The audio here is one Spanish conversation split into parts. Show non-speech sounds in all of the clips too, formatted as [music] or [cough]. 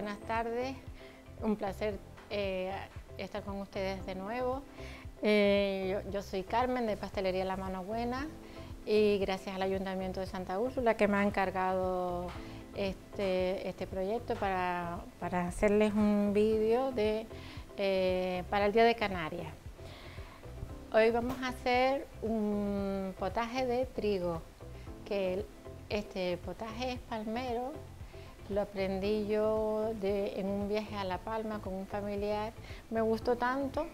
buenas tardes. Un placer eh, estar con ustedes de nuevo. Eh, yo, soy Carmen de Pastelería La Mano Buena y gracias al Ayuntamiento de Santa Úrsula que me ha encargado este, este proyecto para, hacerles un vídeo eh, para el Día de Canarias. Hoy vamos a hacer un potaje de trigo, que este potaje es palmero lo aprendí yo en un viaje a La Palma con un familiar. Me gustó tanto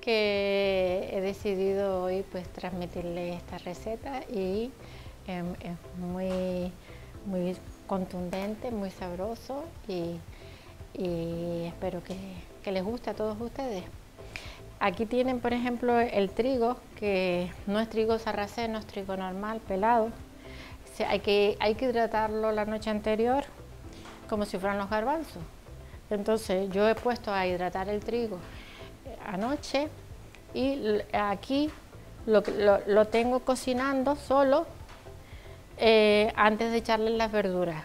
que he decidido hoy pues transmitirle esta receta y em, es muy, muy contundente, muy sabroso y, espero que, les guste a todos ustedes. Aquí tienen, por ejemplo, el trigo, que no es trigo sarraceno, es trigo normal, pelado. hay, que, hay que hidratarlo la noche anterior como si fueran los garbanzos. Entonces yo he puesto a hidratar el trigo eh, anoche y aquí lo, tengo cocinando solo eh, antes de echarle las verduras.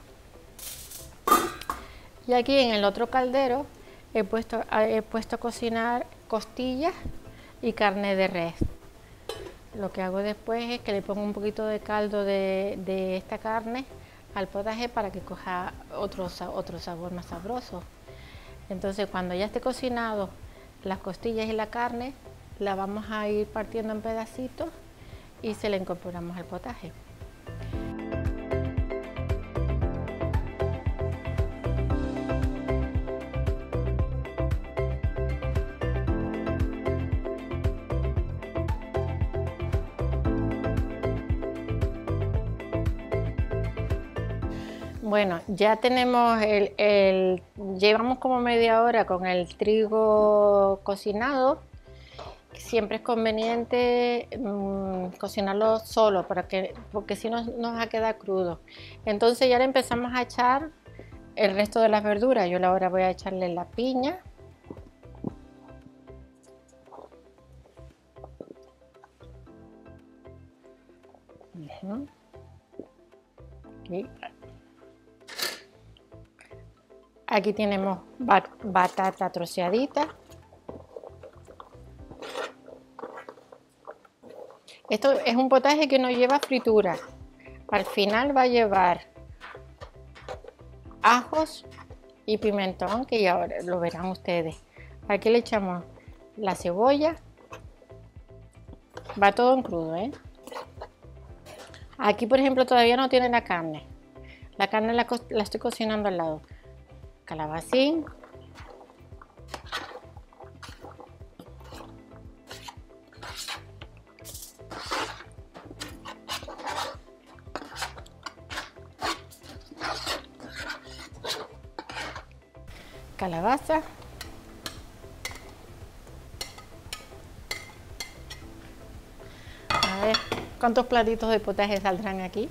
Y aquí en el otro caldero he puesto, he puesto a cocinar costillas y carne de res. Lo que hago después es que le pongo un poquito de caldo de esta carne al potaje para que coja otro, otro sabor más sabroso. Entonces cuando ya esté cocinado las costillas y la carne, la vamos a ir partiendo en pedacitos y se la incorporamos al potaje. Bueno, ya tenemos el, llevamos como media hora con el trigo cocinado. Siempre es conveniente mm, cocinarlo solo para que, porque si no nos va a quedar crudo. Entonces ya le empezamos a echar el resto de las verduras. Yo ahora voy a echarle la piña. Tenemos batata troceadita. Esto es un potaje que no lleva fritura. Al final va a llevar ajos y pimentón, que ya lo verán ustedes. Aquí le echamos la cebolla. Va todo en crudo, ¿eh? Aquí, por ejemplo, todavía no tiene la carne. La carne la estoy cocinando al lado calabacín, calabaza, a ver cuántos platitos de potaje saldrán aquí.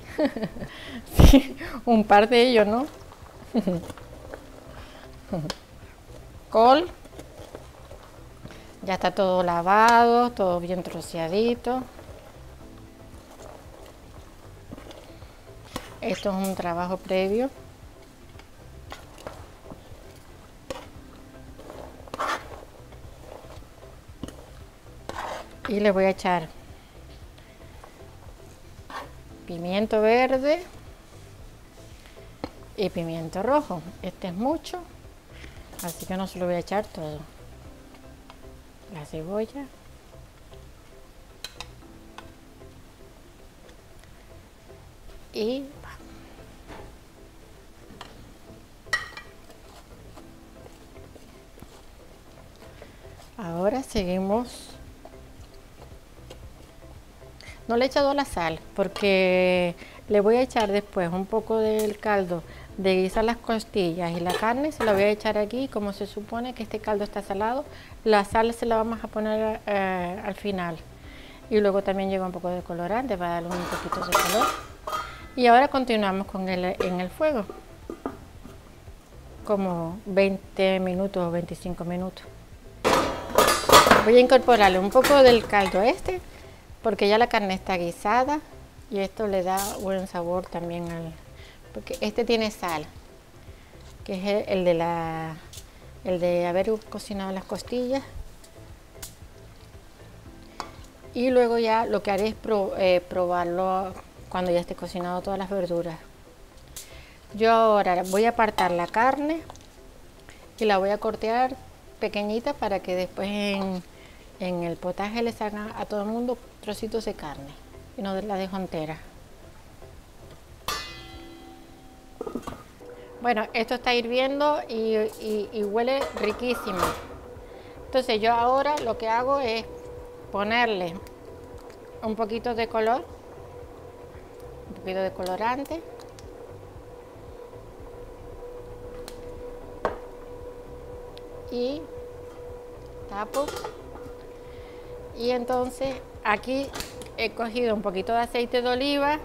[laughs] un par de ellos, ¿no? [laughs] [laughs] Col. Ya está todo lavado, todo bien troceadito. Esto es un trabajo previo. Y le voy a echar pimiento verde y pimiento rojo. Este es mucho. Así que no se lo voy a echar todo. La cebolla. Y ahora seguimos. No le he echado la sal porque le voy a echar después un poco del caldo de guisar las costillas y la carne se la voy a echar aquí como se supone que este caldo está salado la sal se la vamos a poner eh, al final. Y luego también llega un poco de colorante para darle un poquito de color. Y ahora continuamos con el en el fuego. Como 20 minutos o 25 minutos. Voy a incorporarle un poco del caldo este porque ya la carne está guisada y esto le da buen sabor también al, porque este tiene sal. que es el de la el de haber cocinado las costillas y luego ya lo que haré es eh, probarlo cuando ya esté cocinado todas las verduras yo ahora voy a apartar la carne y la voy a cortear pequeñita para que después en, en el potaje le salgan a todo el mundo trocitos de carne y no la dejo entera Bueno, esto está hirviendo y, huele riquísimo. Entonces yo ahora lo que hago es ponerle un poquito de color, un poquito de colorante. Y tapo. Y entonces aquí he cogido un poquito de aceite de oliva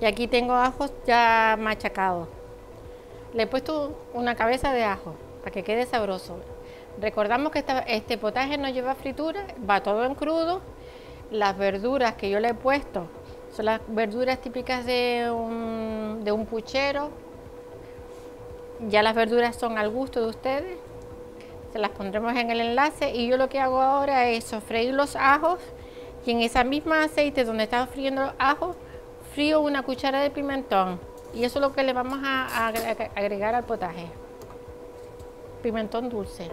y aquí tengo ajos ya machacados. Le he puesto una cabeza de ajo para que quede sabroso. Recordamos que este potaje no lleva fritura, va todo en crudo. Las verduras que yo le he puesto son las verduras típicas de un, puchero. Ya las verduras son al gusto de ustedes. Se las pondremos en el enlace y yo lo que hago ahora es sofreír los ajos y en esa misma aceite donde estaba friendo los ajos una cuchara de pimentón y eso es lo que le vamos a agregar al potaje. Pimentón dulce.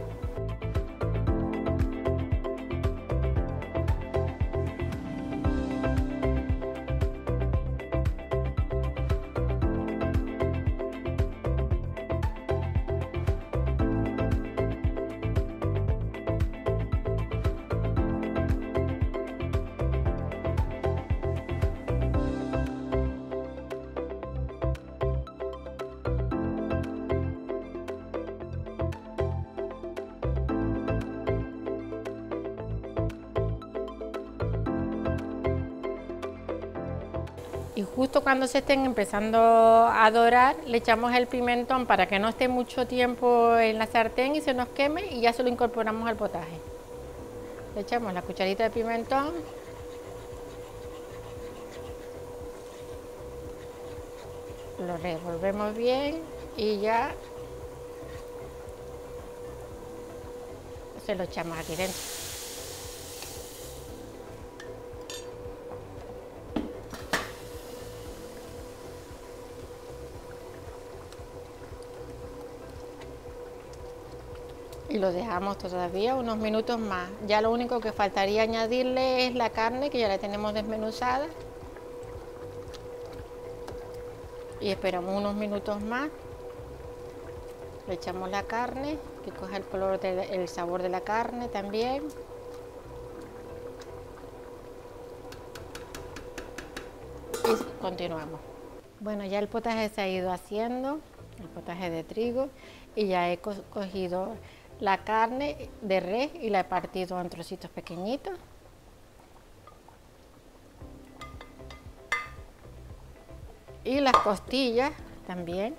Y justo cuando se estén empezando a dorar le echamos el pimentón para que no esté mucho tiempo en la sartén y se nos queme y ya se lo incorporamos al potaje. Le echamos la cucharita de pimentón. Lo revolvemos bien y ya se lo echamos aquí dentro. Y lo dejamos todavía unos minutos más. Ya lo único que faltaría añadirle es la carne que ya la tenemos desmenuzada. Y esperamos unos minutos más. Le echamos la carne, que coja el color del sabor de la carne también. Y continuamos. Bueno, ya el potaje se ha ido haciendo, el potaje de trigo, y ya he cogido la carne de res y la he partido en trocitos pequeñitos. Y las costillas también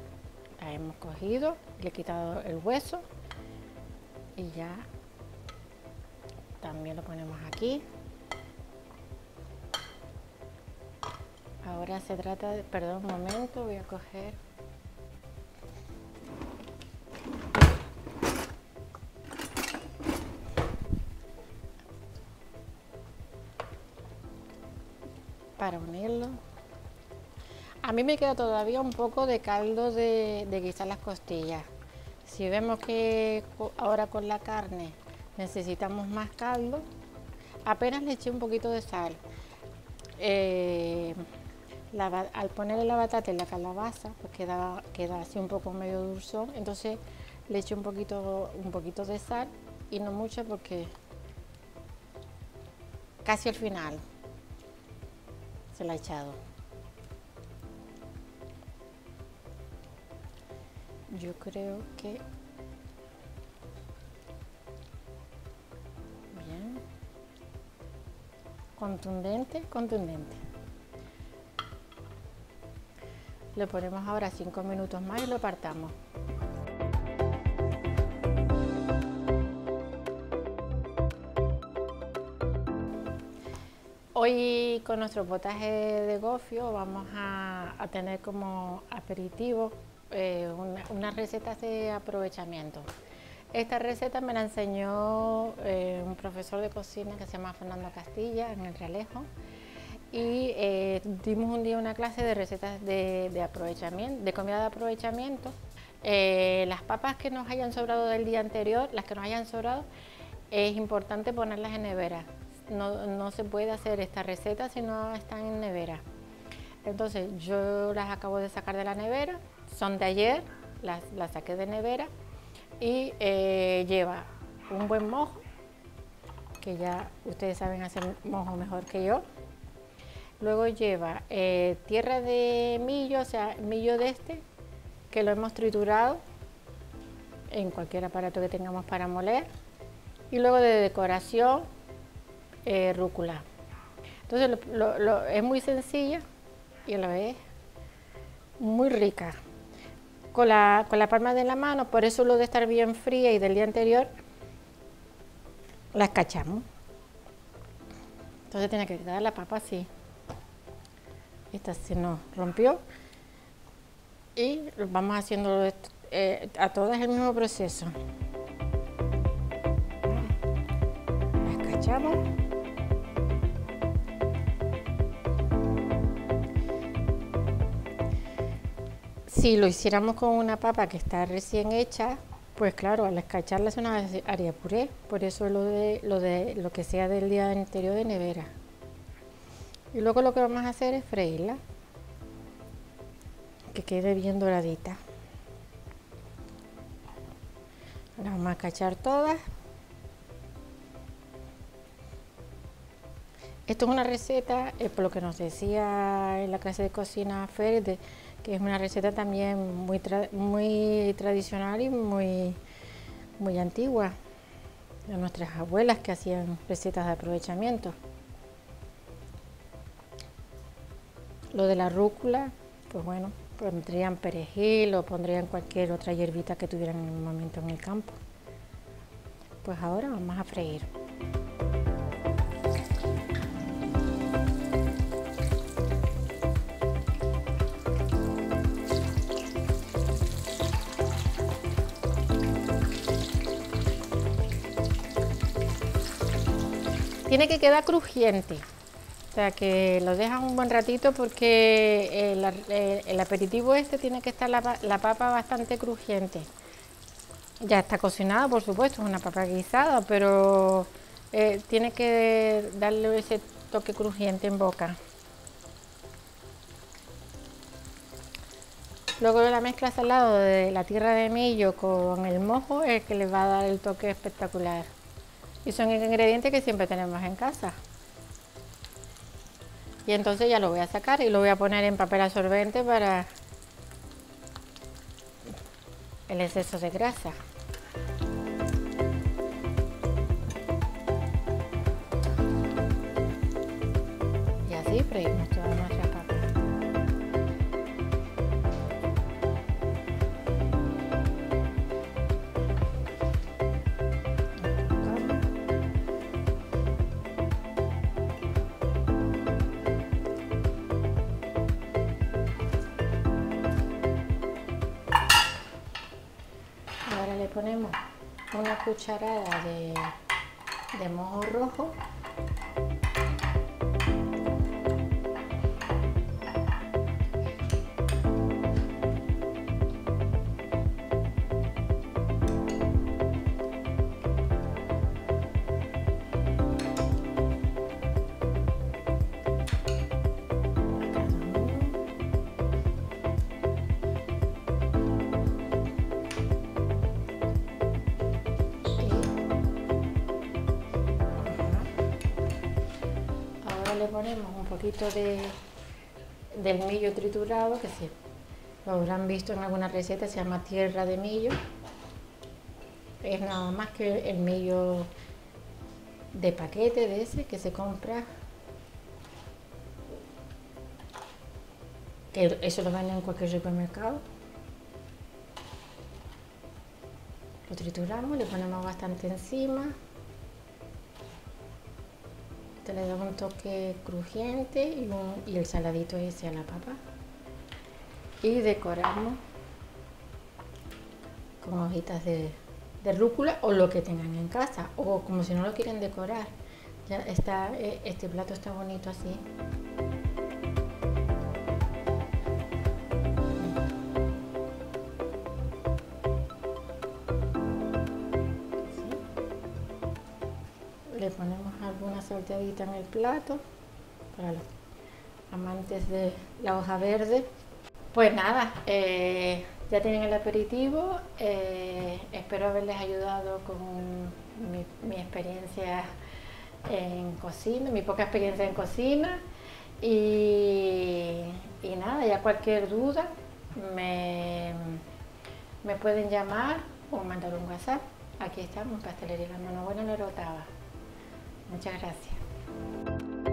las hemos cogido, le he quitado el hueso y ya también lo ponemos aquí. Ahora se trata de, perdón un momento, voy a coger para unirlo. A mí me queda todavía un poco de caldo de, guisar las costillas. Si vemos que ahora con la carne necesitamos más caldo, apenas le eché un poquito de sal. Eh, al ponerle la batata y la calabaza, pues queda, queda así un poco medio dulzón. Entonces le eché un poquito, un poquito de sal y no mucho porque casi al final se la ha echado. Yo creo que... Bien. Contundente, contundente. Le ponemos ahora cinco minutos más y lo apartamos. Hoy con nuestro potaje de gofio vamos a, tener como aperitivo eh, unas recetas de aprovechamiento. Esta receta me la enseñó eh, un profesor de cocina que se llama Fernando Castilla en el Realejo y eh, dimos un día una clase de recetas de, aprovechamiento, de comida de aprovechamiento. las papas que nos hayan sobrado del día anterior, las que nos hayan sobrado, es importante ponerlas en nevera. No, no se puede hacer esta receta si no están en nevera. Entonces yo las acabo de sacar de la nevera, son de ayer, las, saqué de nevera y eh, lleva un buen mojo, que ya ustedes saben hacer mojo mejor que yo. Luego lleva eh, tierra de millo, o sea, millo de este, que lo hemos triturado en cualquier aparato que tengamos para moler. Y luego de decoración, eh, rúcula. Entonces es muy sencilla, y a la vez muy rica. Con la, con la palma de la mano, por eso lo de estar bien fría y del día anterior, la escachamos. Entonces tiene que quedar la papa así. Esta se nos rompió. Y vamos haciendo eh, a todas el mismo proceso. La escachamos. Si lo hiciéramos con una papa que está recién hecha, pues claro, al escacharla se nos haría puré, por eso lo de, lo de lo que sea del día anterior de nevera. Y luego lo que vamos a hacer es freírla, que quede bien doradita. La vamos a cachar todas. Esto es una receta, eh, por lo que nos decía en la clase de cocina Fer, de, que es una receta también muy, muy tradicional y muy, muy antigua de nuestras abuelas que hacían recetas de aprovechamiento. Lo de la rúcula, pues bueno, pondrían perejil o pondrían cualquier otra hierbita que tuvieran en el momento en el campo. Pues ahora vamos a freír. Tiene que quedar crujiente, o sea que lo dejan un buen ratito porque el, aperitivo este tiene que estar la, papa bastante crujiente. Ya está cocinada, por supuesto, es una papa guisada, pero eh, tiene que darle ese toque crujiente en boca. Luego la mezcla salado de la tierra de millo con el mojo es que le va a dar el toque espectacular. Y son ingredientes que siempre tenemos en casa. Y entonces ya lo voy a sacar y lo voy a poner en papel absorbente para el exceso de grasa. Cucharada de, de mojo rojo ponemos un poquito de, del millo triturado, que si lo habrán visto en alguna receta, se llama tierra de millo. Es nada más que el millo de paquete de ese que se compra. Eso lo venden en cualquier supermercado. Lo trituramos, le ponemos bastante encima le da un toque crujiente y, el saladito ese a la papa. Y decoramos con hojitas de, de rúcula o lo que tengan en casa, o como si no lo quieren decorar. Ya está, eh, este plato está bonito así. Salteadita en el plato para los amantes de la hoja verde. Pues nada, eh, ya tienen el aperitivo. Eh, espero haberles ayudado con mi, experiencia en cocina, mi poca experiencia en cocina. Y, nada, ya cualquier duda me, me pueden llamar o mandar un WhatsApp. Aquí estamos, Pastelería La Mano Buena en Muchas gracias.